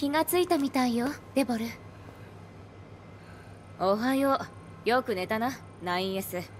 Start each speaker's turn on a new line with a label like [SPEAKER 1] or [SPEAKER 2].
[SPEAKER 1] 気がついたみたいよデボル。
[SPEAKER 2] おはよう。よく寝たな 9S